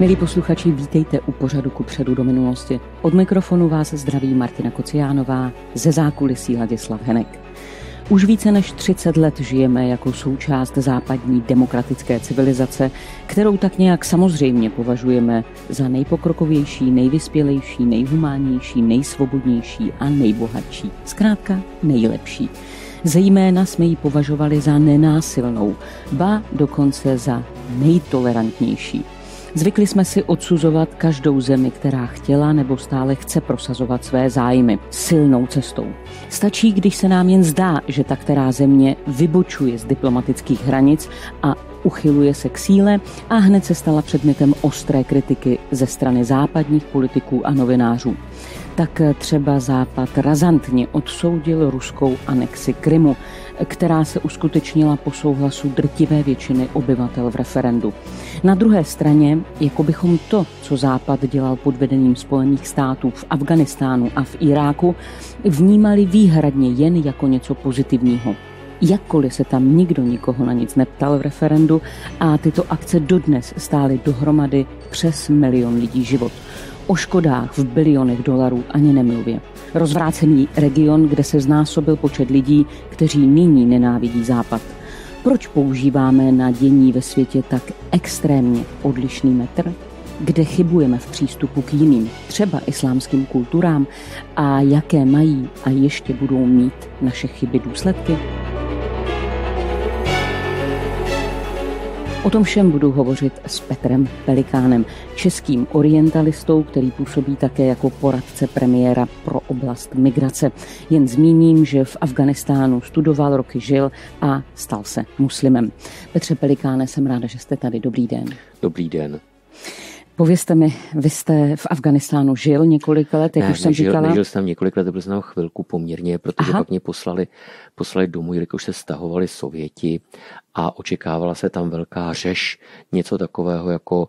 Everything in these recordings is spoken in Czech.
Milí posluchači, vítejte u pořadu ku předu do minulosti. Od mikrofonu vás zdraví Martina Kociánová, ze zákulisí Ladislav Henek. Už více než 30 let žijeme jako součást západní demokratické civilizace, kterou tak nějak samozřejmě považujeme za nejpokrokovější, nejvyspělejší, nejhumánnější, nejsvobodnější a nejbohatší. Zkrátka nejlepší. Zejména jsme ji považovali za nenásilnou, ba dokonce za nejtolerantnější. Zvykli jsme si odsuzovat každou zemi, která chtěla nebo stále chce prosazovat své zájmy silnou cestou. Stačí, když se nám jen zdá, že ta která země vybočuje z diplomatických hranic a uchyluje se k síle a hned se stala předmětem ostré kritiky ze strany západních politiků a novinářů tak třeba Západ razantně odsoudil ruskou anexi Krymu, která se uskutečnila po souhlasu drtivé většiny obyvatel v referendu. Na druhé straně, jako bychom to, co Západ dělal pod vedením Spojených států v Afganistánu a v Iráku, vnímali výhradně jen jako něco pozitivního. Jakkoliv se tam nikdo nikoho na nic neptal v referendu a tyto akce dodnes stály dohromady přes milion lidí život. O škodách v bilionech dolarů ani nemluvě. Rozvrácený region, kde se znásobil počet lidí, kteří nyní nenávidí Západ. Proč používáme na dění ve světě tak extrémně odlišný metr? Kde chybujeme v přístupu k jiným, třeba islámským kulturám a jaké mají a ještě budou mít naše chyby důsledky? O tom všem budu hovořit s Petrem Pelikánem, českým orientalistou, který působí také jako poradce premiéra pro oblast migrace. Jen zmíním, že v Afganistánu studoval, roky žil a stal se muslimem. Petře Pelikáne, jsem ráda, že jste tady. Dobrý den. Dobrý den. Povězte mi, vy jste v Afganistánu žil několik let, jak ne, už jsem nežil, říkala? Nežil jsem několik let, byl jsem tam chvilku poměrně, protože Aha. pak mě poslali, poslali domů, jelikož se stahovali Sověti a očekávala se tam velká řeš, něco takového jako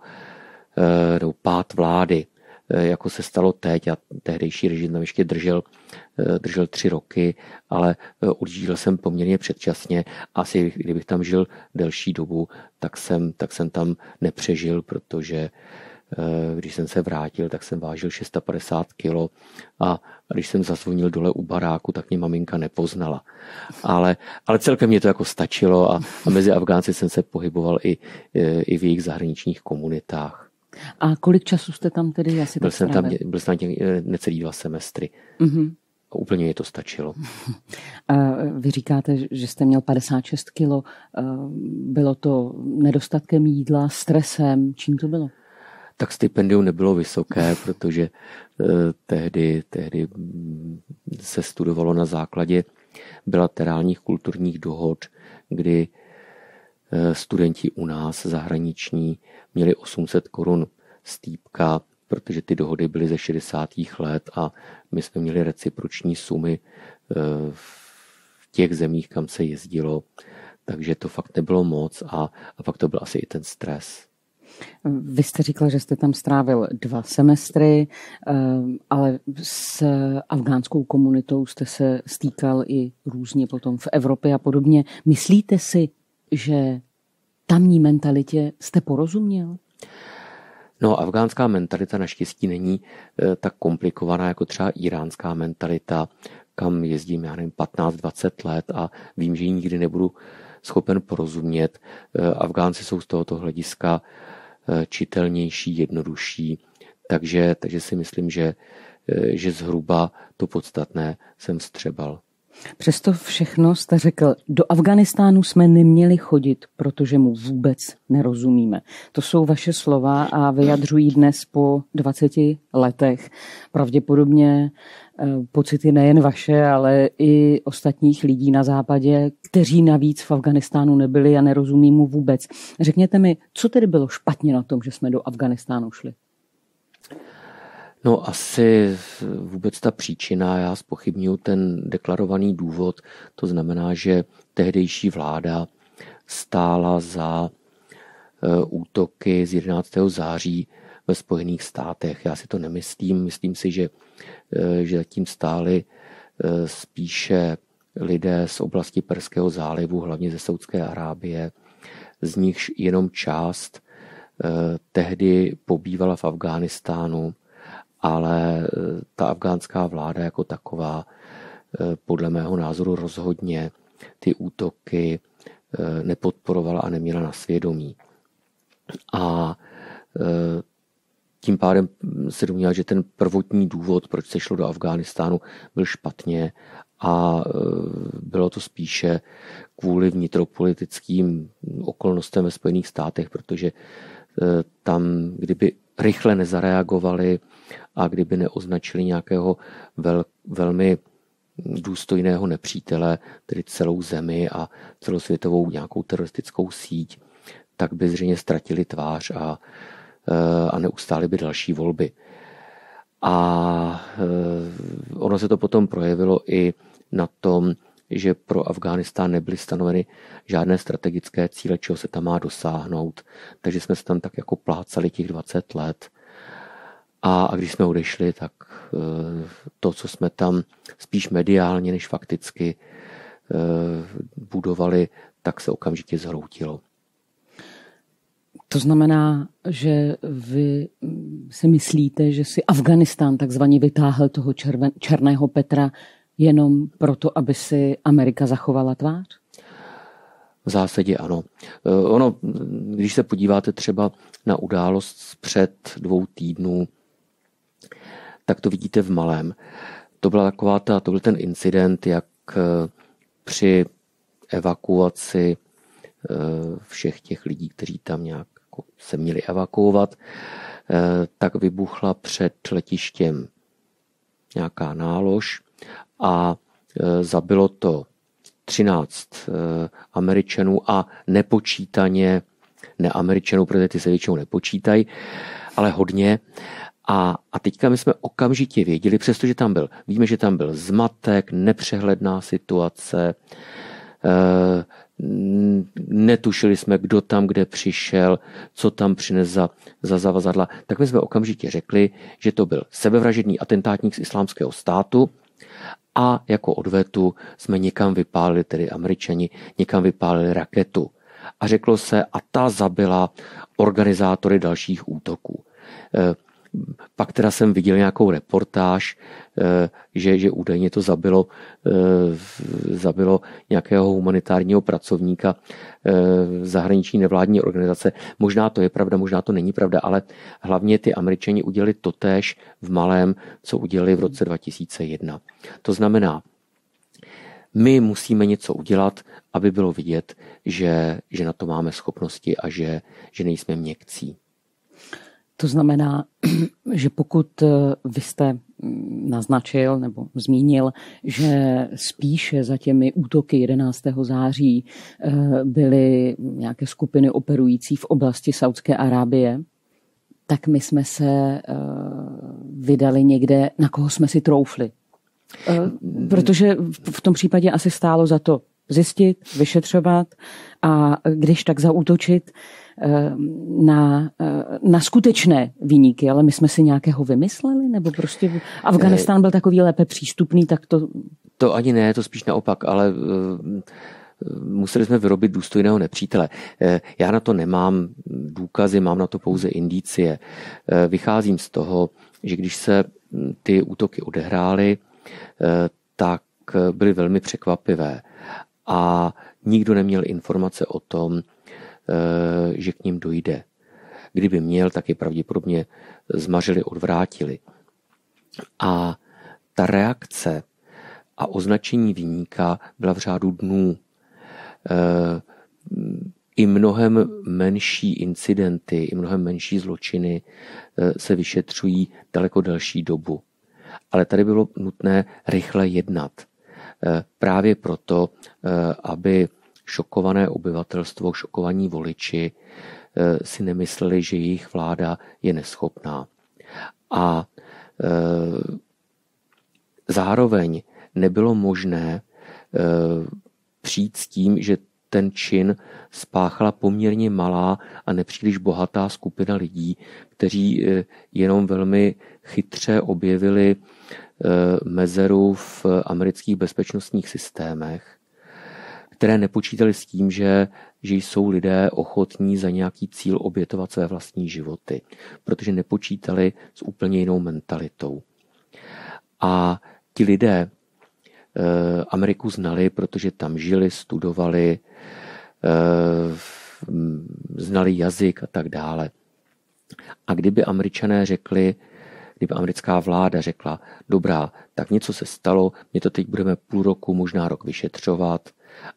e, no, pád vlády, e, jako se stalo teď a tehdejší režim tam ještě držel, e, držel tři roky, ale e, odjížděl jsem poměrně předčasně. Asi kdybych tam žil delší dobu, tak jsem, tak jsem tam nepřežil, protože Eh, když jsem se vrátil, tak jsem vážil 650 kilo a když jsem zazvonil dole u baráku, tak mě maminka nepoznala. Ale, ale celkem mě to jako stačilo a, a mezi Afgánci jsem se pohyboval i, eh, i v jejich zahraničních komunitách. A kolik času jste tam tedy asi byl jsem tam, byl jsem tam eh, necelý dva semestry. Mm-hmm. A úplně mě to stačilo. Vy říkáte, že jste měl 56 kilo. Bylo to nedostatkem jídla, stresem? Čím to bylo? Tak stipendium nebylo vysoké, protože eh, tehdy, tehdy se studovalo na základě bilaterálních kulturních dohod, kdy eh, studenti u nás zahraniční měli 800 korun stýpka, protože ty dohody byly ze 60. let a my jsme měli reciproční sumy eh, v těch zemích, kam se jezdilo, takže to fakt nebylo moc a, a fakt to byl asi i ten stres. Vy jste říkal, že jste tam strávil dva semestry, eh, ale s afgánskou komunitou jste se stýkal i různě potom v Evropě a podobně. Myslíte si, že tamní mentalitě jste porozuměl? No, afgánská mentalita naštěstí není eh, tak komplikovaná jako třeba iránská mentalita, kam jezdím, já nevím, 15-20 let a vím, že ji nikdy nebudu schopen porozumět. Eh, Afgánci jsou z tohoto hlediska Eh, čitelnější, jednodušší. Takže, takže si myslím, že, eh, že zhruba to podstatné jsem střebal. Přesto všechno jste řekl, do Afganistánu jsme neměli chodit, protože mu vůbec nerozumíme. To jsou vaše slova a vyjadřují dnes po 20 letech. Pravděpodobně eh, pocity nejen vaše, ale i ostatních lidí na západě, kteří navíc v Afganistánu nebyli a nerozumí mu vůbec. Řekněte mi, co tedy bylo špatně na tom, že jsme do Afganistánu šli? No asi vůbec ta příčina, já spochybnuju ten deklarovaný důvod, to znamená, že tehdejší vláda stála za e, útoky z 11. září ve Spojených státech. Já si to nemyslím, myslím si, že, e, že zatím stály e, spíše lidé z oblasti Perského zálivu, hlavně ze Saudské Arábie, z nichž jenom část tehdy pobývala v Afghánistánu, ale ta afgánská vláda jako taková podle mého názoru rozhodně ty útoky nepodporovala a neměla na svědomí. A tím pádem se domnívá, že ten prvotní důvod, proč se šlo do Afghánistánu, byl špatně a e, bylo to spíše kvůli vnitropolitickým okolnostem ve Spojených státech, protože e, tam, kdyby rychle nezareagovali a kdyby neoznačili nějakého vel, velmi důstojného nepřítele, tedy celou zemi a celosvětovou nějakou teroristickou síť, tak by zřejmě ztratili tvář a a neustály by další volby. A eh, ono se to potom projevilo i na tom, že pro Afghánistán nebyly stanoveny žádné strategické cíle, čeho se tam má dosáhnout. Takže jsme se tam tak jako plácali těch 20 let. A, a když jsme odešli, tak eh, to, co jsme tam spíš mediálně než fakticky budovali, tak se okamžitě zhroutilo. To znamená, že vy si myslíte, že si Afganistán takzvaně vytáhl toho červen, černého Petra jenom proto, aby si Amerika zachovala tvář? V zásadě ano. Eh, ono, když se podíváte třeba na událost před dvou týdnů, tak to vidíte v malém. To byla taková ta, to byl ten incident, jak eh, při evakuaci eh, všech těch lidí, kteří tam nějak se měli evakuovat, eh, tak vybuchla před letištěm nějaká nálož a eh, zabilo to 13 eh, Američanů a nepočítaně neameričanů, protože ty se většinou nepočítají, ale hodně. A, a teďka my jsme okamžitě věděli, přestože tam byl, víme, že tam byl zmatek, nepřehledná situace, netušili jsme, kdo tam kde přišel, co tam přines za, za zavazadla, tak my jsme okamžitě řekli, že to byl sebevražedný atentátník z islámského státu a jako odvetu jsme někam vypálili, tedy američani, někam vypálili raketu. A řeklo se, a ta zabila organizátory dalších útoků. Pak teda jsem viděl nějakou reportáž, eh, že, že údajně to zabilo, eh, zabilo nějakého humanitárního pracovníka eh, zahraniční nevládní organizace. Možná to je pravda, možná to není pravda, ale hlavně ty američani udělali totéž v malém, co udělali v roce 2001. To znamená, my musíme něco udělat, aby bylo vidět, že, že na to máme schopnosti a že, že nejsme měkcí. To znamená, že pokud eh, vy jste mm, naznačil nebo zmínil, že spíše za těmi útoky 11. září eh, byly nějaké skupiny operující v oblasti Saudské Arábie, tak my jsme se eh, vydali někde, na koho jsme si troufli. Protože v tom případě asi stálo za to zjistit, vyšetřovat a když tak zaútočit Eh, na, eh, na skutečné výniky, ale my jsme si nějakého vymysleli, nebo prostě Afganistán byl takový lépe přístupný, tak to... To ani ne, to spíš naopak, ale eh, museli jsme vyrobit důstojného nepřítele. Já na to nemám důkazy, mám na to pouze indicie. Vycházím z toho, že když se hm, ty útoky odehrály, tak byly velmi překvapivé. A nikdo neměl informace o tom, Eh, že k ním dojde. Kdyby měl, tak je pravděpodobně zmařili, odvrátili. A ta reakce a označení výníka byla v řádu dnů. Eh, I mnohem menší incidenty, i mnohem menší zločiny eh, se vyšetřují daleko delší dobu. Ale tady bylo nutné rychle jednat. Právě proto, aby šokované obyvatelstvo, šokovaní voliči eh, si nemysleli, že jejich vláda je neschopná. A eh, zároveň nebylo možné eh, přijít s tím, že ten čin spáchala poměrně malá a nepříliš bohatá skupina lidí, kteří jenom velmi chytře objevili mezeru v amerických bezpečnostních systémech které nepočítali s tím, že, že jsou lidé ochotní za nějaký cíl obětovat své vlastní životy, protože nepočítali s úplně jinou mentalitou. A ti lidé eh, Ameriku znali, protože tam žili, studovali, eh, znali jazyk a tak dále. A kdyby američané řekli, kdyby americká vláda řekla, dobrá, tak něco se stalo, my to teď budeme půl roku, možná rok vyšetřovat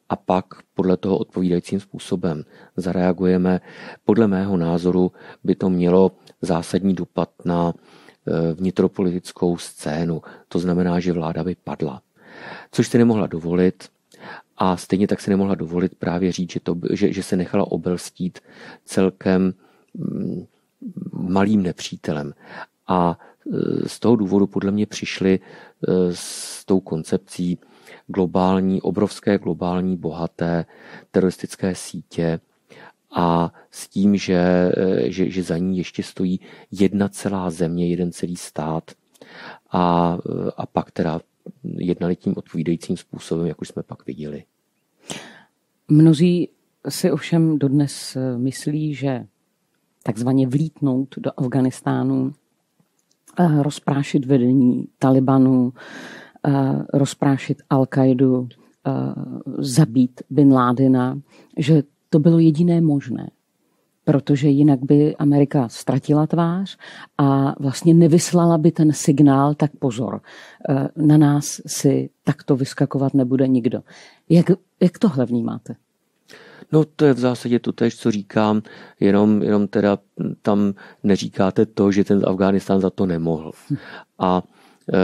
a pak podle toho odpovídajícím způsobem zareagujeme. Podle mého názoru by to mělo zásadní dopad na e, vnitropolitickou scénu. To znamená, že vláda by padla. Což si nemohla dovolit, a stejně tak se nemohla dovolit právě říct, že, to, že, že se nechala obelstít celkem mm, malým nepřítelem. A z toho důvodu podle mě přišli e, s tou koncepcí globální, obrovské globální, bohaté teroristické sítě a s tím, že, e, že, že za ní ještě stojí jedna celá země, jeden celý stát a, a pak teda jednali tím odpovídajícím způsobem, jak už jsme pak viděli. Mnozí si ovšem dodnes myslí, že takzvaně vlítnout do Afganistánu, eh, rozprášit vedení Talibanu, eh, rozprášit Al-Qaidu, eh, zabít Bin Ládina, že to bylo jediné možné protože jinak by Amerika ztratila tvář a vlastně nevyslala by ten signál, tak pozor, na nás si takto vyskakovat nebude nikdo. Jak, jak tohle vnímáte? No to je v zásadě to tež, co říkám, jenom, jenom teda tam neříkáte to, že ten Afghánistán za to nemohl. A e,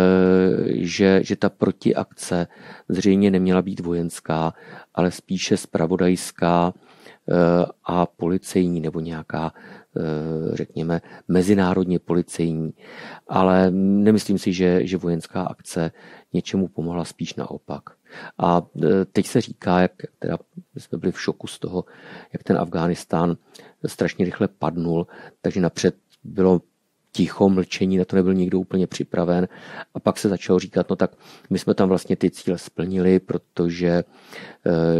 že, že ta protiakce zřejmě neměla být vojenská, ale spíše spravodajská e, a policejní nebo nějaká, e, řekněme, mezinárodně policejní. Ale nemyslím si, že, že vojenská akce něčemu pomohla, spíš naopak. A e, teď se říká, jak teda jsme byli v šoku z toho, jak ten Afghánistán strašně rychle padnul, takže napřed bylo ticho, mlčení, na to nebyl nikdo úplně připraven. A pak se začalo říkat, no tak my jsme tam vlastně ty cíle splnili, protože e,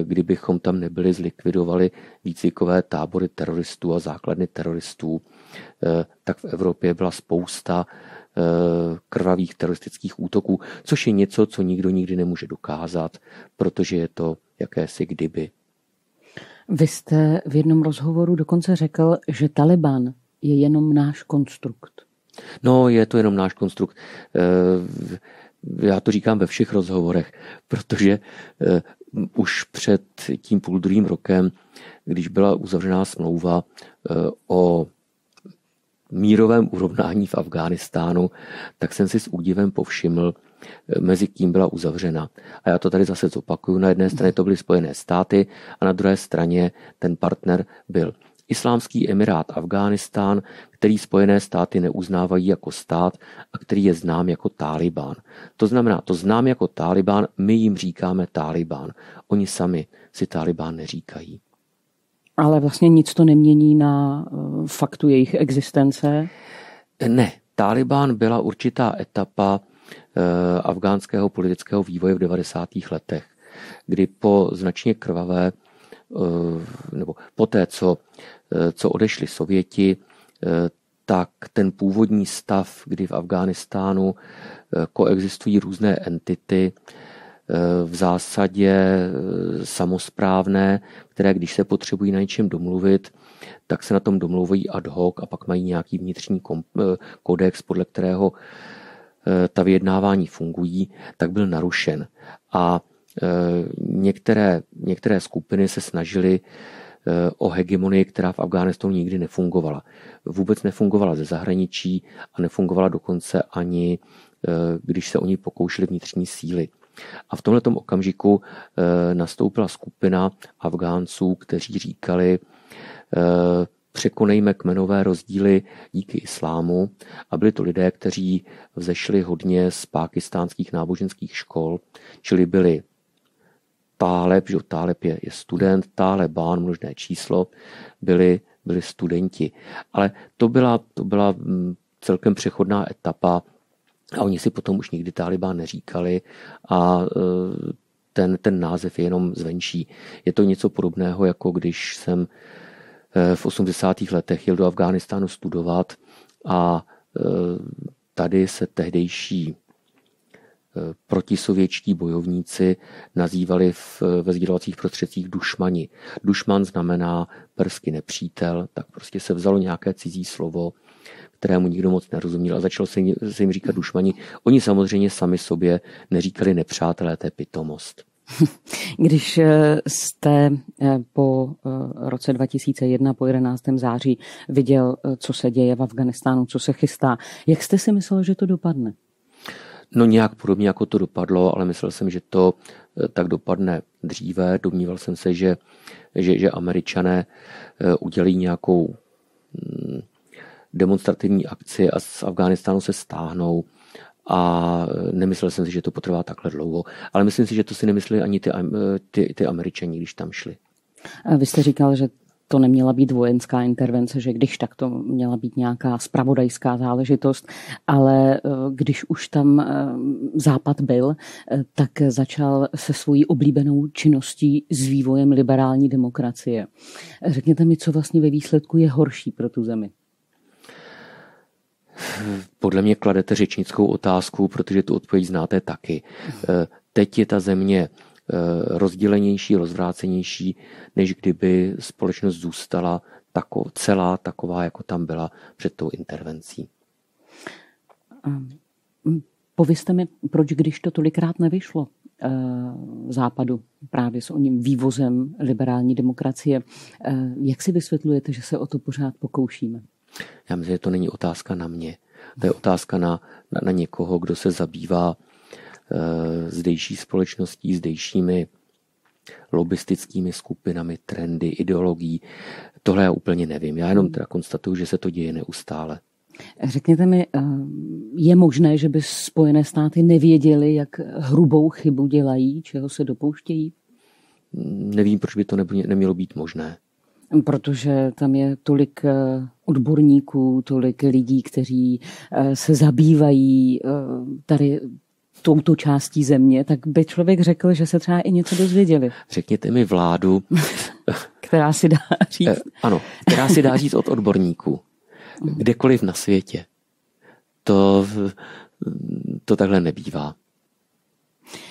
kdybychom tam nebyli, zlikvidovali výcvikové tábory teroristů a základny teroristů, e, tak v Evropě byla spousta krvavých teroristických útoků, což je něco, co nikdo nikdy nemůže dokázat, protože je to jakési kdyby. Vy jste v jednom rozhovoru dokonce řekl, že Taliban je jenom náš konstrukt. No, je to jenom náš konstrukt. Eh, já to říkám ve všech rozhovorech, protože eh, už před tím půl druhým rokem, když byla uzavřená smlouva o mírovém urovnání v Afghánistánu, tak jsem si s údivem povšiml, eh, mezi kým byla uzavřena. A já to tady zase zopakuju. Na jedné straně to byly Spojené státy a na druhé straně ten partner byl Islámský emirát Afghánistán, který Spojené státy neuznávají jako stát a který je znám jako Taliban. To znamená, to znám jako Taliban, my jim říkáme Taliban. Oni sami si Taliban neříkají. Ale vlastně nic to nemění na eh, faktu jejich existence? Ne. Taliban byla určitá etapa eh, afgánského politického vývoje v 90. letech, kdy po značně krvavé, eh, nebo po té, co, co odešli Sověti, tak ten původní stav, kdy v Afghánistánu koexistují různé entity, v zásadě eh, samozprávné, které když se potřebují na něčem domluvit, tak se na tom domluvují ad hoc a pak mají nějaký vnitřní eh, kodex, podle kterého eh, ta vyjednávání fungují, tak byl narušen. A některé, některé skupiny se snažily o hegemonii, která v Afghánistánu nikdy nefungovala. Vůbec nefungovala ze zahraničí a nefungovala dokonce ani, když se oni pokoušeli vnitřní síly. A v tomto okamžiku eh, nastoupila skupina Afgánců, kteří říkali, eh, překonejme kmenové rozdíly díky islámu. A byli to lidé, kteří vzešli hodně z pákistánských náboženských škol, čili byli Táleb, že Táleb je, je student, Tálebán, množné číslo, byli, byli studenti. Ale to byla, to byla mm, celkem přechodná etapa a oni si potom už nikdy Taliban neříkali a e, ten, ten název je jenom zvenčí. Je to něco podobného, jako když jsem v 80. letech jel do Afghánistánu studovat a tady se tehdejší Eh, protisovětští bojovníci nazývali v, ve sdělovacích prostředcích dušmani. Dušman znamená persky nepřítel, tak prostě se vzalo nějaké cizí slovo, kterému nikdo moc nerozuměl a začalo se, se jim říkat dušmani. Oni samozřejmě sami sobě neříkali nepřátelé, to je pitomost. Když eh, jste eh, po roce 2001, po 11. září viděl, co se děje v Afganistánu, co se chystá, jak jste si myslel, že to dopadne? No nějak podobně, jako to dopadlo, ale myslel jsem, že to eh, tak dopadne dříve. Domníval jsem se, že, že, že američané eh, udělí nějakou mm, demonstrativní akci a z Afghánistánu se stáhnou a eh, nemyslel jsem si, že to potrvá takhle dlouho. Ale myslím si, že to si nemysleli ani ty, ty, ty američani, když tam šli. Vy jste říkal, že to neměla být vojenská intervence, že když tak to měla být nějaká spravodajská záležitost, ale když už tam Západ byl, tak začal se svojí oblíbenou činností s vývojem liberální demokracie. Řekněte mi, co vlastně ve výsledku je horší pro tu zemi. Podle mě kladete řečnickou otázku, protože tu odpověď znáte taky. Teď je ta země Eh, rozdělenější, rozvrácenější, než kdyby společnost zůstala tako, celá taková, jako tam byla před tou intervencí. Povězte mi, proč když to tolikrát nevyšlo eh, západu právě s oním vývozem liberální demokracie, eh, jak si vysvětlujete, že se o to pořád pokoušíme? Já myslím, že to není otázka na mě. To je otázka na, na, na někoho, kdo se zabývá Eh, zdejší společností, zdejšími lobistickými skupinami, trendy, ideologií. Tohle já úplně nevím. Já jenom teda konstatuju, že se to děje neustále. Řekněte mi, eh, je možné, že by Spojené státy nevěděli, jak hrubou chybu dělají, čeho se dopouštějí? Nevím, proč by to nemělo být možné. Protože tam je tolik eh, odborníků, tolik lidí, kteří se zabývají tady touto částí země, tak by člověk řekl, že se třeba i něco dozvěděli. Řekněte mi vládu, která si dá říct. Eh, ano, která si dá říct od odborníků. Kdekoliv na světě. To, to takhle nebývá.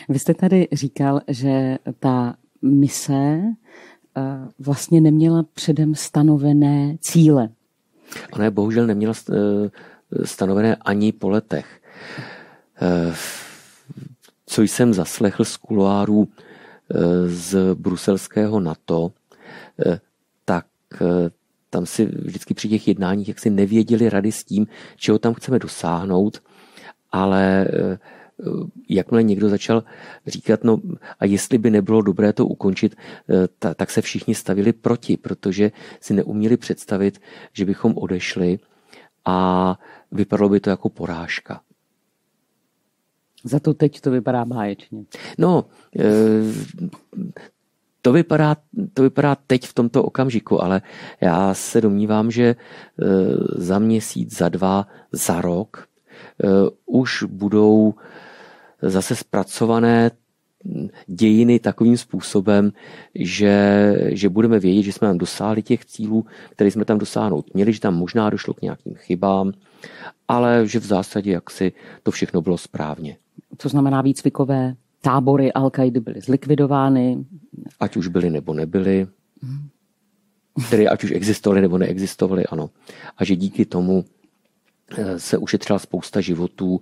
Vy jste tady říkal, že ta mise eh, vlastně neměla předem stanovené cíle. Ona je bohužel neměla eh, stanovené ani po letech co jsem zaslechl z kuloárů eh, z bruselského NATO, eh, tak eh, tam si vždycky při těch jednáních jak si nevěděli rady s tím, čeho tam chceme dosáhnout, ale jakmile někdo začal říkat, no a jestli by nebylo dobré to ukončit, tak se všichni stavili proti, protože si neuměli představit, že bychom odešli a vypadalo by to jako porážka. Za to teď to vypadá báječně. No, e, to vypadá, to vypadá teď v tomto okamžiku, ale já se domnívám, že za měsíc, za dva, za rok už budou zase zpracované dějiny takovým způsobem, že, že budeme vědět, že jsme tam dosáhli těch cílů, které jsme tam dosáhnout měli, že tam možná došlo k nějakým chybám, ale že v zásadě jaksi to všechno bylo správně co znamená výcvikové tábory al byly zlikvidovány. Ať už byly nebo nebyly. Tedy ať už existovaly nebo neexistovaly, ano. A že díky tomu eh, se ušetřila spousta životů,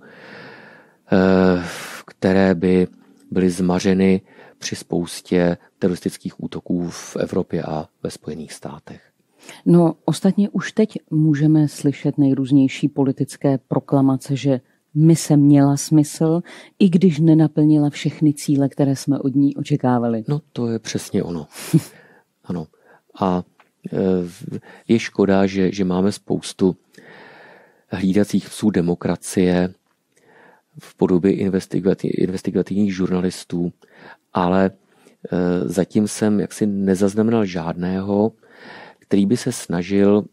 které by byly zmařeny při spoustě teroristických útoků v Evropě a ve Spojených státech. No, ostatně už teď můžeme slyšet nejrůznější politické proklamace, že mise měla smysl, i když nenaplnila všechny cíle, které jsme od ní očekávali. No to je přesně ono. ano. A e, je škoda, že, že máme spoustu hlídacích psů demokracie v podobě investigativních žurnalistů, ale e, zatím jsem jaksi nezaznamenal žádného, který by se snažil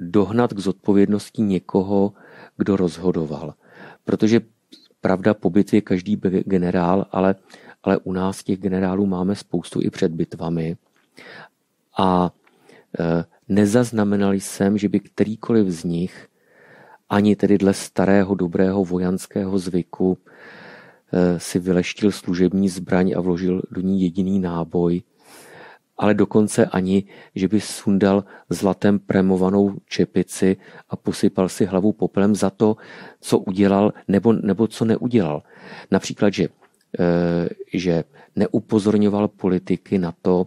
dohnat k zodpovědnosti někoho, kdo rozhodoval. Protože pravda, po bitvě každý generál, ale, ale u nás těch generálů máme spoustu i před bitvami. A e, jsem, že by kterýkoliv z nich ani tedy dle starého dobrého vojanského zvyku e, si vyleštil služební zbraň a vložil do ní jediný náboj, ale dokonce ani, že by sundal zlatem premovanou čepici a posypal si hlavu popelem za to, co udělal nebo, nebo co neudělal. Například, že, e, že neupozorňoval politiky na to,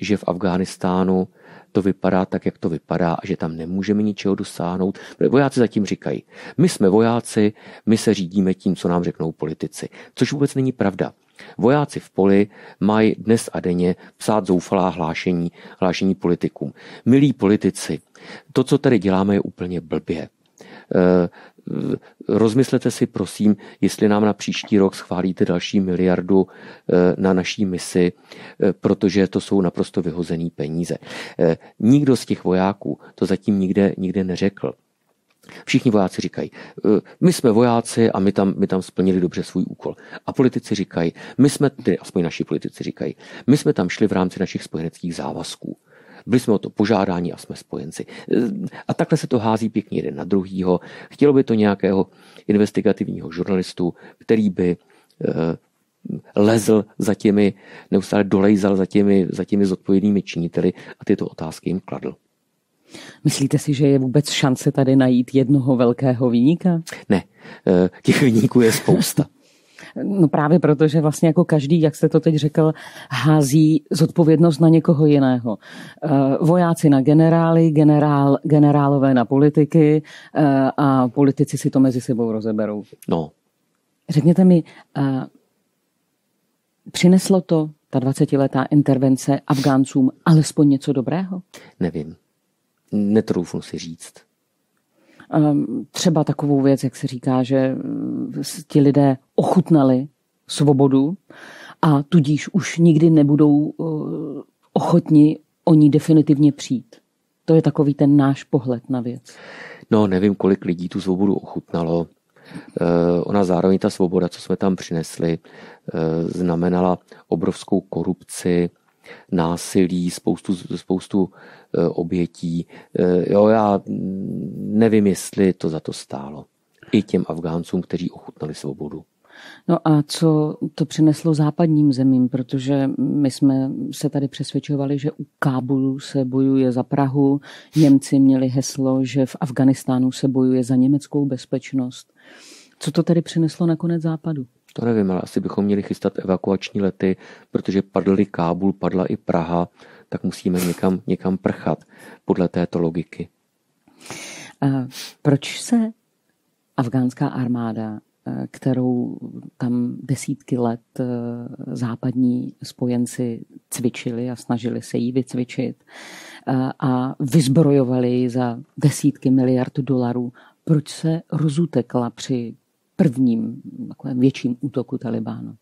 že v Afghánistánu to vypadá tak, jak to vypadá a že tam nemůžeme ničeho dosáhnout. Vojáci zatím říkají, my jsme vojáci, my se řídíme tím, co nám řeknou politici. Což vůbec není pravda. Vojáci v poli mají dnes a denně psát zoufalá hlášení, hlášení politikům. Milí politici, to, co tady děláme, je úplně blbě. Eh, rozmyslete si prosím, jestli nám na příští rok schválíte další miliardu eh, na naší misi, eh, protože to jsou naprosto vyhozený peníze. Nikdo z těch vojáků to zatím nikde, nikde neřekl. Všichni vojáci říkají, my jsme vojáci a my tam, my tam splnili dobře svůj úkol. A politici říkají, my jsme, tedy aspoň naši politici říkají, my jsme tam šli v rámci našich spojeneckých závazků. Byli jsme o to požádáni a jsme spojenci. A takhle se to hází pěkně jeden na druhýho. Chtělo by to nějakého investigativního žurnalistu, který by eh, lezl za těmi, neustále dolejzal za těmi, za těmi zodpovědnými činiteli a tyto otázky jim kladl. Myslíte si, že je vůbec šance tady najít jednoho velkého výnika? Ne, eh, těch výniků je spousta. No právě proto, že vlastně jako každý, jak jste to teď řekl, hází zodpovědnost na někoho jiného. Eh, vojáci na generály, generál, generálové na politiky eh, a politici si to mezi sebou rozeberou. No. Řekněte mi, eh, přineslo to, ta 20-letá intervence Afgáncům, alespoň něco dobrého? Nevím. Netroufnu si říct. Ehm, třeba takovou věc, jak se říká, že mm, ti lidé ochutnali svobodu a tudíž už nikdy nebudou eh, ochotni o ní definitivně přijít. To je takový ten náš pohled na věc. No, nevím, kolik lidí tu svobodu ochutnalo. Eh, ona zároveň ta svoboda, co jsme tam přinesli, eh, znamenala obrovskou korupci, násilí, spoustu, spoustu e, obětí. E, jo, já nevím, jestli to za to stálo. I těm Afgáncům, kteří ochutnali svobodu. No a co to přineslo západním zemím, protože my jsme se tady přesvědčovali, že u Kábulu se bojuje za Prahu, Němci měli heslo, že v Afganistánu se bojuje za německou bezpečnost. Co to tedy přineslo nakonec západu? To nevím, ale asi bychom měli chystat evakuační lety, protože padly Kábul, padla i Praha, tak musíme někam, někam prchat podle této logiky. Proč se afgánská armáda, kterou tam desítky let eh, západní spojenci cvičili a snažili se jí vycvičit eh, a vyzbrojovali za desítky miliard dolarů, proč se rozutekla při prvním takovém větším útoku Talibánu.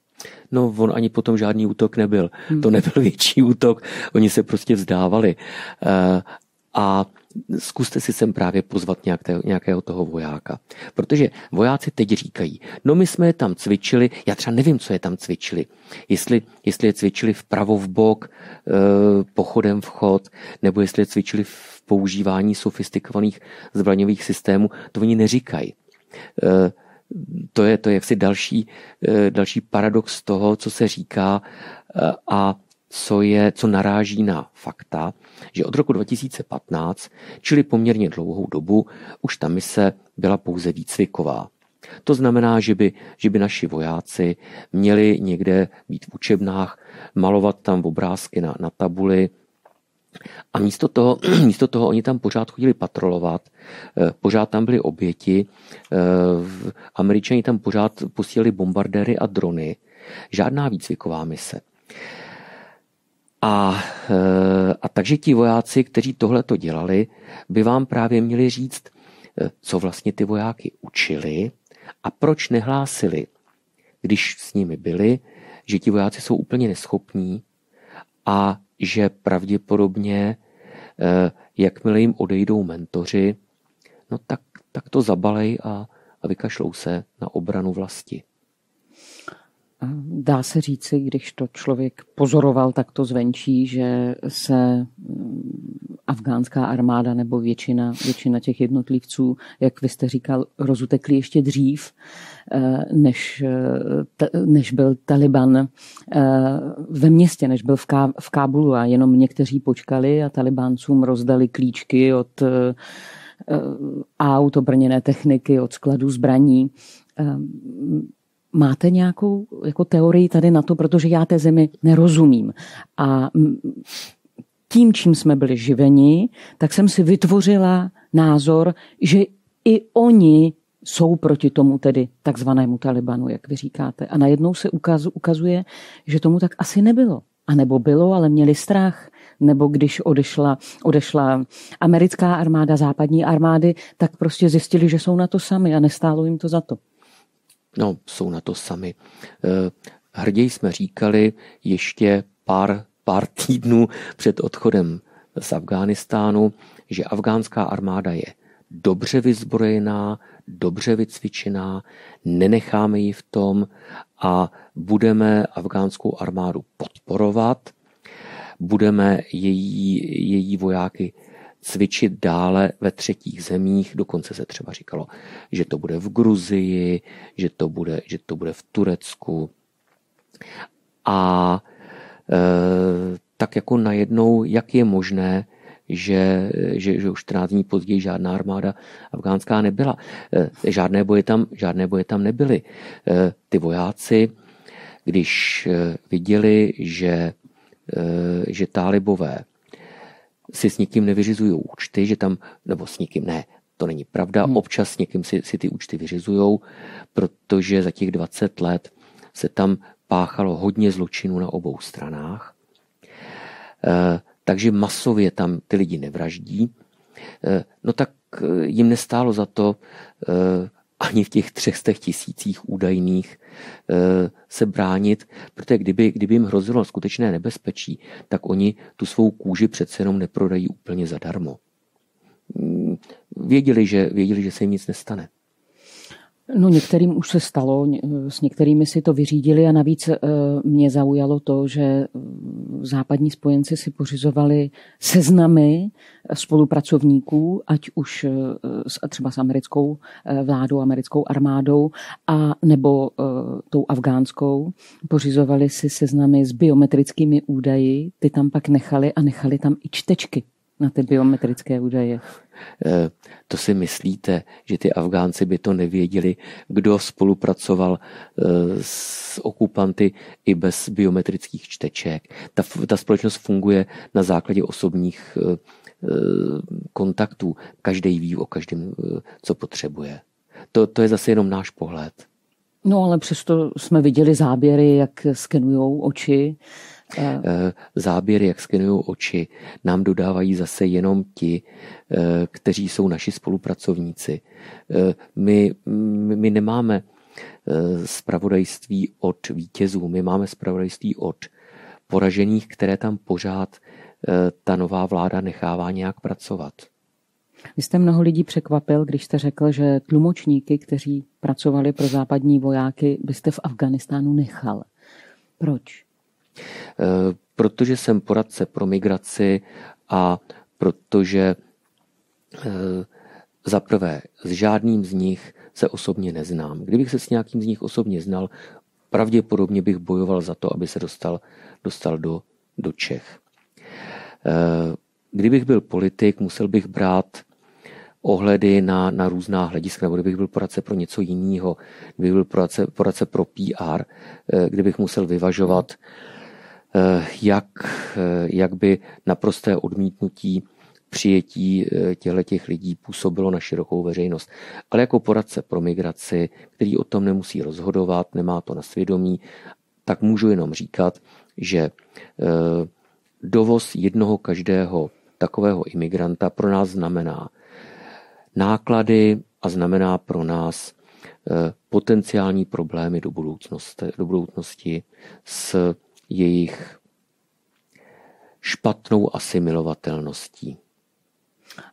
No, on ani potom žádný útok nebyl. Hmm. To nebyl větší útok, oni se prostě vzdávali. Uh, a zkuste si sem právě pozvat nějakého, nějakého toho vojáka. Protože vojáci teď říkají, no my jsme je tam cvičili, já třeba nevím, co je tam cvičili. Jestli, jestli je cvičili vpravo v bok, eh, pochodem vchod, nebo jestli je cvičili v používání sofistikovaných zbraňových systémů, to oni neříkají. Eh, to je to je jaksi další, eh, další paradox toho, co se říká eh, a co, je, co naráží na fakta, že od roku 2015, čili poměrně dlouhou dobu, už ta mise byla pouze výcviková. To znamená, že by, že by naši vojáci měli někde být v učebnách, malovat tam obrázky na, na tabuli, a místo toho, místo toho oni tam pořád chodili patrolovat, eh, pořád tam byly oběti, eh, američani tam pořád posílali bombardéry a drony, žádná výcviková mise. A, eh, a takže ti vojáci, kteří tohle to dělali, by vám právě měli říct, co vlastně ty vojáky učili a proč nehlásili, když s nimi byli, že ti vojáci jsou úplně neschopní a že pravděpodobně, eh, jakmile jim odejdou mentoři, no tak, tak to zabalej a, a vykašlou se na obranu vlasti. Dá se říci, když to člověk pozoroval takto zvenčí, že se mm, afgánská armáda nebo většina, většina těch jednotlivců, jak vy jste říkal, rozutekli ještě dřív, eh, než, eh, než byl Taliban eh, ve městě, než byl v, Ká, v Kábulu. A jenom někteří počkali a talibáncům rozdali klíčky od aut, obrněné techniky, od skladů zbraní Máte nějakou jako teorii tady na to, protože já té zemi nerozumím. A tím, čím jsme byli živeni, tak jsem si vytvořila názor, že i oni jsou proti tomu tedy takzvanému Talibanu, jak vy říkáte. A najednou se ukazuje, že tomu tak asi nebylo. A nebo bylo, ale měli strach. Nebo když odešla, odešla americká armáda, západní armády, tak prostě zjistili, že jsou na to sami a nestálo jim to za to. No, jsou na to sami. Eh, hrdě jsme říkali ještě pár, pár týdnů před odchodem z Afghánistánu, že afgánská armáda je dobře vyzbrojená, dobře vycvičená, nenecháme ji v tom a budeme afgánskou armádu podporovat, budeme její, její vojáky cvičit dále ve třetích zemích, dokonce se třeba říkalo, že to bude v Gruzii, že to bude, že to bude v Turecku. A e, tak jako najednou, jak je možné, že, že, že už 14 dní později žádná armáda afgánská nebyla. E, žádné boje tam, žádné boje tam nebyly. E, ty vojáci, když e, viděli, že, e, že tálibové si s nikým nevyřizují účty, že tam, nebo s nikým ne, to není pravda, hmm. občas s někým si, si ty účty vyřizují, protože za těch 20 let se tam páchalo hodně zločinů na obou stranách. E, takže masově tam ty lidi nevraždí. E, no tak eh, jim nestálo za to e, ani v těch 300 tisících údajných eh, se bránit, protože kdyby, kdyby jim hrozilo skutečné nebezpečí, tak oni tu svou kůži přece jenom neprodají úplně zadarmo. Mm, věděli, že, věděli, že se jim nic nestane. No některým už se stalo, s některými si to vyřídili a navíc eh, mě zaujalo to, že západní spojenci si pořizovali seznamy spolupracovníků, ať už eh, třeba s americkou vládou, americkou armádou a nebo tou afgánskou. Pořizovali si seznamy s biometrickými údaji, ty tam pak nechali a nechali tam i čtečky na ty biometrické údaje. Eh, to si myslíte, že ty Afgánci by to nevěděli, kdo spolupracoval eh, s okupanty i bez biometrických čteček. Ta, ta společnost funguje na základě osobních eh, kontaktů. Každý ví o každém, co potřebuje. To, to je zase jenom náš pohled. No ale přesto jsme viděli záběry, jak skenují oči záběry, jak skenují oči, nám dodávají zase jenom ti, eh, kteří jsou naši spolupracovníci. Eh, my, my nemáme spravodajství od vítězů, my máme spravodajství od poražených, které tam pořád ta nová vláda nechává nějak pracovat. Vy jste mnoho lidí překvapil, když jste řekl, že tlumočníky, kteří pracovali pro západní vojáky, byste v Afganistánu nechal. Proč? Eh, protože jsem poradce pro migraci a protože eh, za prvé s žádným z nich se osobně neznám. Kdybych se s nějakým z nich osobně znal, pravděpodobně bych bojoval za to, aby se dostal, dostal do, do Čech. Eh, kdybych byl politik, musel bych brát ohledy na, na různá hlediska, nebo kdybych byl poradce pro něco jiného, kdybych byl poradce, poradce pro PR, kdybych musel vyvažovat jak, eh, jak by naprosté odmítnutí přijetí eh, těchto těch lidí působilo na širokou veřejnost. Ale jako poradce pro migraci, který o tom nemusí rozhodovat, nemá to na svědomí, tak můžu jenom říkat, že dovoz jednoho každého takového imigranta pro nás znamená náklady a znamená pro nás potenciální problémy do budoucnosti, do budoucnosti s jejich špatnou asimilovatelností.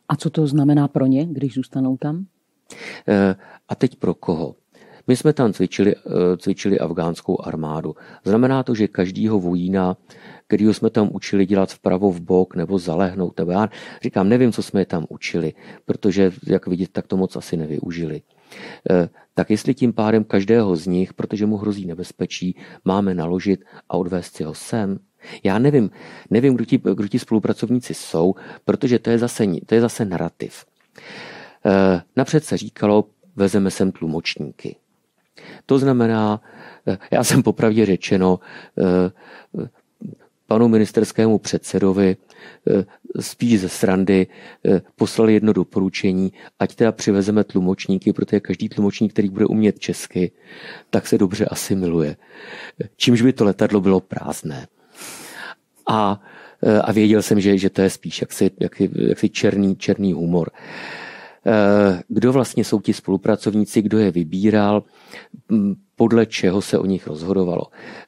A co to znamená pro ně, když zůstanou tam? A teď pro koho? My jsme tam cvičili, cvičili afgánskou armádu. Znamená to, že každýho vojína, kterýho jsme tam učili dělat vpravo v bok nebo zalehnout, nebo já říkám, nevím, co jsme je tam učili, protože, jak vidět, tak to moc asi nevyužili. Tak jestli tím pádem každého z nich, protože mu hrozí nebezpečí, máme naložit a odvést si ho sem, já nevím, nevím, kdo ti, kdo ti spolupracovníci jsou, protože to je zase, to je zase narrativ. E, napřed se říkalo, vezeme sem tlumočníky. To znamená, e, já jsem popravdě řečeno panu ministerskému předsedovi spíš ze srandy poslali jedno doporučení, ať teda přivezeme tlumočníky, protože každý tlumočník, který bude umět česky, tak se dobře asimiluje. Čímž by to letadlo bylo prázdné a, e, a věděl jsem, že, že to je spíš jaksi, jaksi, jaksi černý, černý humor. Kdo vlastně jsou ti spolupracovníci, kdo je vybíral, podle čeho se o nich rozhodovalo.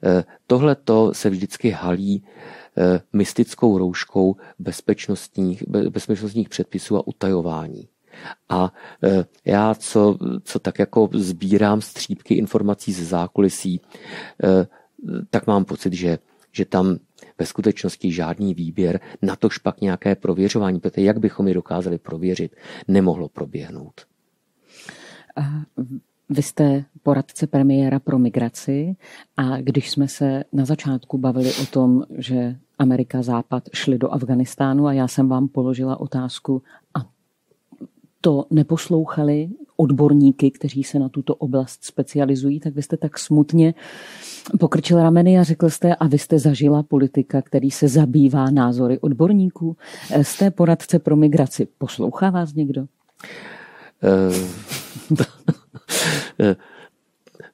E, Tohle to se vždycky halí mystickou rouškou bezpečnostních, bezpečnostních předpisů a utajování. A já, co, co tak jako sbírám střípky informací ze zákulisí, tak mám pocit, že, že tam ve skutečnosti žádný výběr, na to špak nějaké prověřování, protože jak bychom je dokázali prověřit, nemohlo proběhnout. Vy jste poradce premiéra pro migraci a když jsme se na začátku bavili o tom, že Amerika, Západ šli do Afganistánu a já jsem vám položila otázku a to neposlouchali odborníky, kteří se na tuto oblast specializují, tak vy jste tak smutně pokrčil rameny a řekl jste, a vy jste zažila politika, který se zabývá názory odborníků. Jste poradce pro migraci. Poslouchá vás někdo? Eh,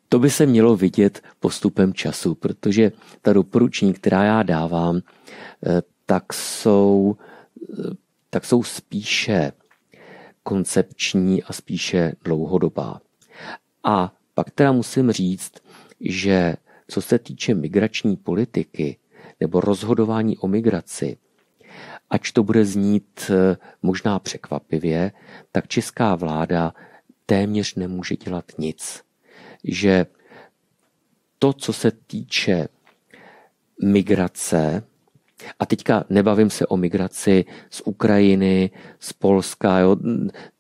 to by se mělo vidět postupem času, protože ta doporučení, která já dávám, eh, tak jsou, eh, tak jsou spíše koncepční a spíše dlouhodobá. A pak teda musím říct, že co se týče migrační politiky nebo rozhodování o migraci, ač to bude znít eh, možná překvapivě, tak česká vláda téměř nemůže dělat nic. Že to, co se týče migrace, a teďka nebavím se o migraci z Ukrajiny, z Polska. Jo.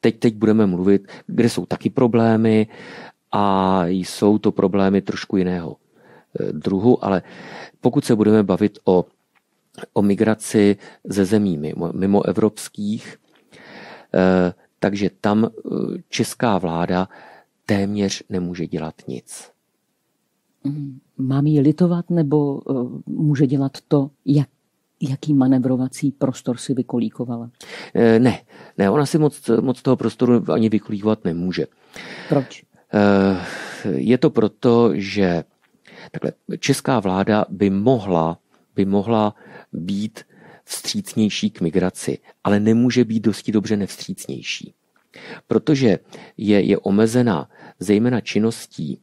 Teď, teď budeme mluvit, kde jsou taky problémy a jsou to problémy trošku jiného eh, druhu, ale pokud se budeme bavit o, o migraci ze zemí mimo, mimo evropských, eh, takže tam eh, česká vláda téměř nemůže dělat nic. Mhm. Mám ji litovat, nebo může dělat to, jak jaký manevrovací prostor si vykolíkovala? Eh, ne, ne, ona si moc, moc toho prostoru ani vykolíkovat nemůže. Proč? Eh, je to proto, že takhle, česká vláda by mohla, by mohla být vstřícnější k migraci, ale nemůže být dosti dobře nevstřícnější. Protože je, je omezena zejména činností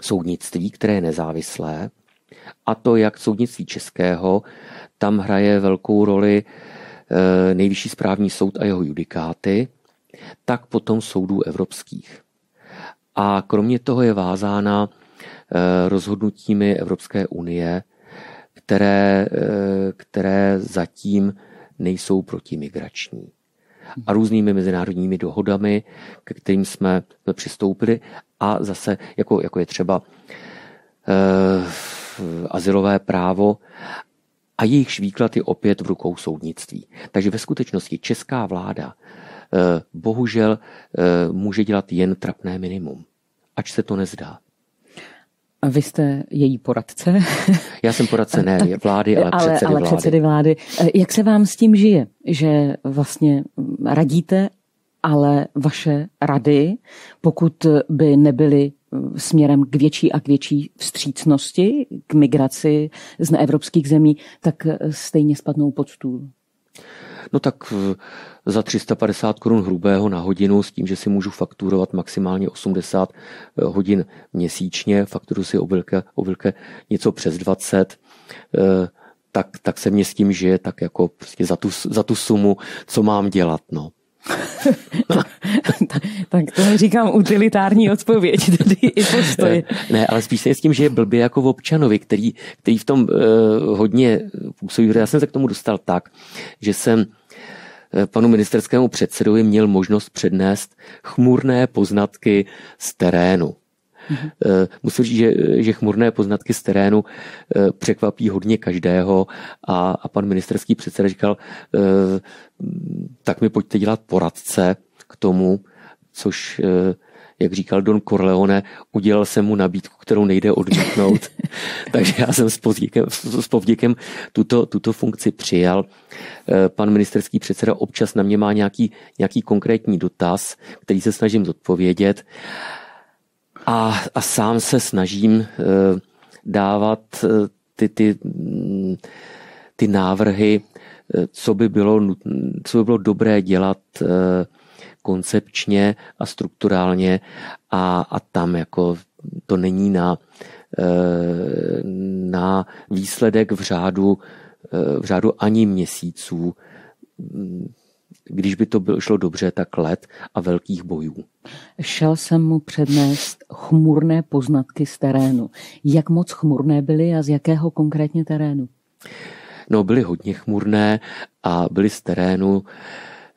soudnictví, které je nezávislé, a to jak soudnictví českého, tam hraje velkou roli eh, nejvyšší správní soud a jeho judikáty, tak potom soudů evropských. A kromě toho je vázána eh, rozhodnutími Evropské unie, které, eh, které zatím nejsou protimigrační. A různými mezinárodními dohodami, ke kterým jsme přistoupili a zase, jako, jako je třeba eh, azylové právo a jejich výklad je opět v rukou soudnictví. Takže ve skutečnosti česká vláda eh, bohužel eh, může dělat jen trapné minimum, ač se to nezdá. A vy jste její poradce? Já jsem poradce ne vlády, ale, ale předsedy ale vlády. předsedy vlády. Eh, jak se vám s tím žije, že vlastně radíte, ale vaše rady, pokud by nebyly směrem k větší a k větší vstřícnosti, k migraci z neevropských zemí, tak stejně spadnou pod stůl. No tak za 350 korun hrubého na hodinu s tím, že si můžu fakturovat maximálně 80 eh, hodin měsíčně, fakturu si ovilke, ovilke něco přes 20, eh, tak, tak se mě s tím žije tak jako prostě za tu, za tu sumu, co mám dělat. No. tak to říkám utilitární odpověď, tedy i postoj. Ne, ale spíš se s tím, že je blbě jako v občanovi, který, který v tom uh, hodně působí. Já jsem se k tomu dostal tak, že jsem eh, panu ministerskému předsedovi měl možnost přednést chmurné poznatky z terénu. Mm-hmm. Musím říct, že, že chmurné poznatky z terénu překvapí hodně každého a, a pan ministerský předseda říkal, tak mi pojďte dělat poradce k tomu, což jak říkal Don Corleone, udělal jsem mu nabídku, kterou nejde odmítnout. Takže já jsem s povděkem, s povděkem tuto, tuto funkci přijal. Pan ministerský předseda občas na mě má nějaký, nějaký konkrétní dotaz, který se snažím zodpovědět. A, a sám se snažím eh, dávat eh, ty, ty, mm, ty návrhy, eh, co by bylo, co by bylo dobré dělat koncepčně a strukturálně. A, a tam jako to není na, na výsledek v řádu, v řádu ani měsíců když by to bylo, šlo dobře, tak let a velkých bojů. Šel jsem mu přednést chmurné poznatky z terénu. Jak moc chmurné byly a z jakého konkrétně terénu? No, byly hodně chmurné a byly z terénu,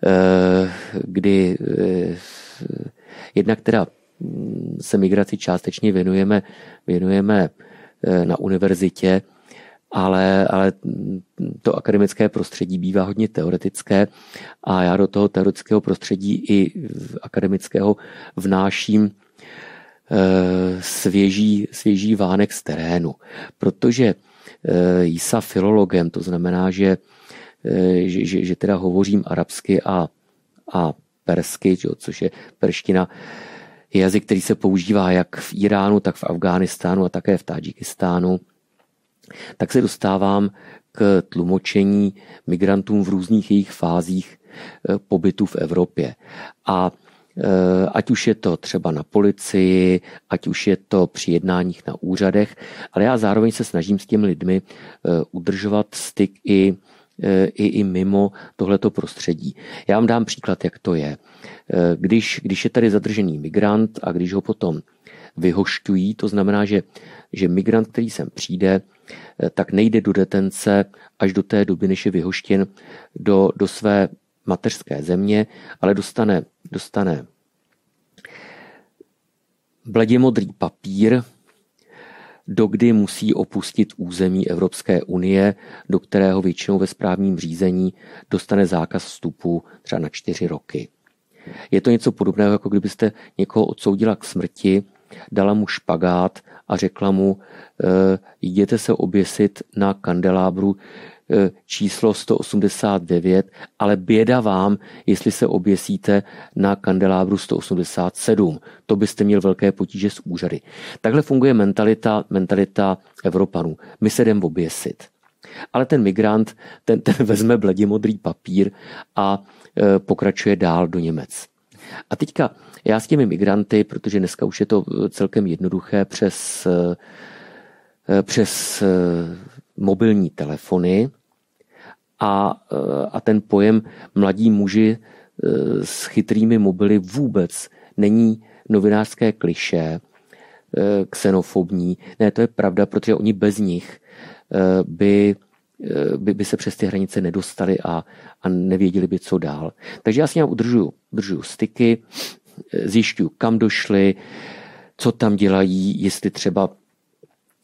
eh, kdy eh, jednak teda mm, se migraci částečně věnujeme, věnujeme eh, na univerzitě, ale, ale to akademické prostředí bývá hodně teoretické a já do toho teoretického prostředí i akademického vnáším eh, svěží, svěží vánek z terénu, protože eh, Jisa filologem, to znamená, že, eh, že, že, že teda hovořím arabsky a, a persky, což je perština, jazyk, který se používá jak v Iránu, tak v Afghánistánu a také v Tadžikistánu tak se dostávám k tlumočení migrantům v různých jejich fázích eh, pobytu v Evropě. A eh, ať už je to třeba na policii, ať už je to při jednáních na úřadech, ale já zároveň se snažím s těmi lidmi eh, udržovat styk i, i, i mimo tohleto prostředí. Já vám dám příklad, jak to je. Když, když je tady zadržený migrant a když ho potom vyhošťují, to znamená, že, že migrant, který sem přijde, tak nejde do detence až do té doby, než je vyhoštěn do, do své mateřské země, ale dostane, dostane bledě modrý papír, dokdy musí opustit území Evropské unie, do kterého většinou ve správním řízení dostane zákaz vstupu třeba na čtyři roky. Je to něco podobného, jako kdybyste někoho odsoudila k smrti, dala mu špagát a řekla mu, Eh, jděte se oběsit na kandelábru eh, číslo 189, ale běda vám, jestli se oběsíte na kandelábru 187. To byste měl velké potíže s úřady. Takhle funguje mentalita, mentalita Evropanů. My se jdeme oběsit. Ale ten migrant, ten, ten vezme bledě modrý papír a e, pokračuje dál do Němec. A teďka já s těmi migranty, protože dneska už je to celkem jednoduché přes e, Eh, přes eh, mobilní telefony a, eh, a ten pojem mladí muži s chytrými mobily vůbec není novinářské kliše, xenofobní. Ne, to je pravda, protože oni bez nich by, by, by se přes ty hranice nedostali a, a nevěděli by, co dál. Takže já s ním udržuju, udržuju styky, zjišťuju, kam došli, co tam dělají, jestli třeba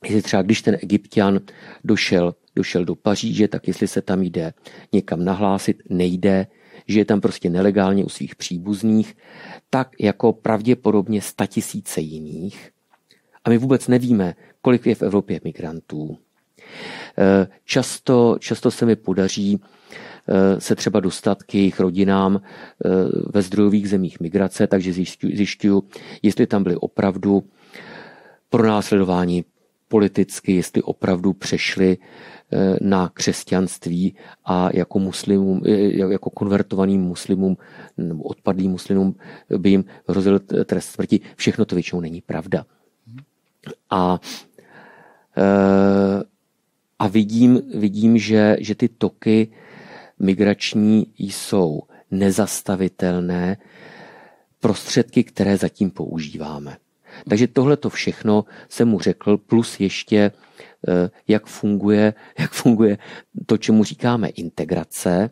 jestli třeba když ten egyptian došel, došel do Paříže, tak jestli se tam jde někam nahlásit, nejde, že je tam prostě nelegálně u svých příbuzných, tak jako pravděpodobně tisíce jiných. A my vůbec nevíme, kolik je v Evropě migrantů. Eh, často, často se mi podaří eh, se třeba dostat k jejich rodinám eh, ve zdrojových zemích migrace, takže zjišťuju, jestli tam byli opravdu pro následování politicky, jestli opravdu přešli na křesťanství a jako muslimům, jako konvertovaným muslimům nebo odpadlým muslimům by jim hrozil trest smrti. Všechno to většinou není pravda. A, eh, a vidím, vidím že, že ty toky migrační jsou nezastavitelné prostředky, které zatím používáme. Takže tohle to všechno jsem mu řekl, plus ještě, eh, jak funguje, jak funguje to, čemu říkáme integrace,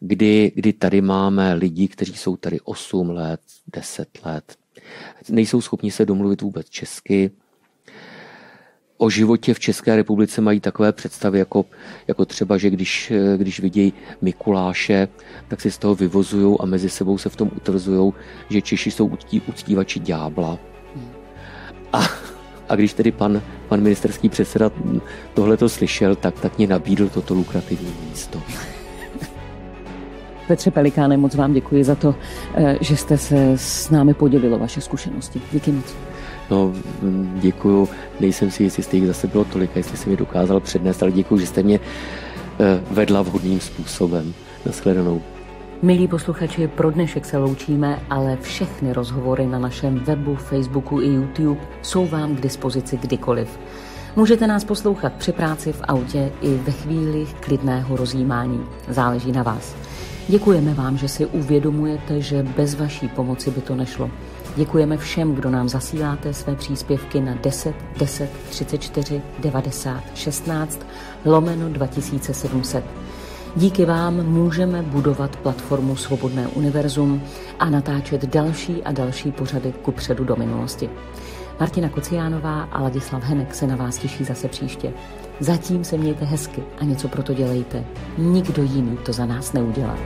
kdy, kdy tady máme lidi, kteří jsou tady 8 let, 10 let, nejsou schopni se domluvit vůbec česky, o životě v České republice mají takové představy, jako, jako třeba, že když, když vidějí Mikuláše, tak si z toho vyvozují a mezi sebou se v tom utvrzují, že Češi jsou uctí, uctívači ďábla. A, a když tedy pan, pan ministerský předseda tohle to slyšel, tak, tak mě nabídl toto lukrativní místo. Petře Pelikáne, moc vám děkuji za to, eh, že jste se s námi podělilo vaše zkušenosti. Díky moc. No, děkuju. Nejsem si jistý, jestli jich zase bylo tolik, jestli jsem mi dokázal přednést, ale děkuji, že jste mě eh, vedla vhodným způsobem. Naschledanou. Milí posluchači, pro dnešek se loučíme, ale všechny rozhovory na našem webu, Facebooku i YouTube jsou vám k dispozici kdykoliv. Můžete nás poslouchat při práci v autě i ve chvíli klidného rozjímání. Záleží na vás. Děkujeme vám, že si uvědomujete, že bez vaší pomoci by to nešlo. Děkujeme všem, kdo nám zasíláte své příspěvky na 10 10 34 90 16 lomeno 2700. Díky vám můžeme budovat platformu Svobodné univerzum a natáčet další a další pořady ku předu do minulosti. Martina Kociánová a Ladislav Henek se na vás těší zase příště. Zatím se mějte hezky a něco pro to dělejte. Nikdo jiný to za nás neudělá.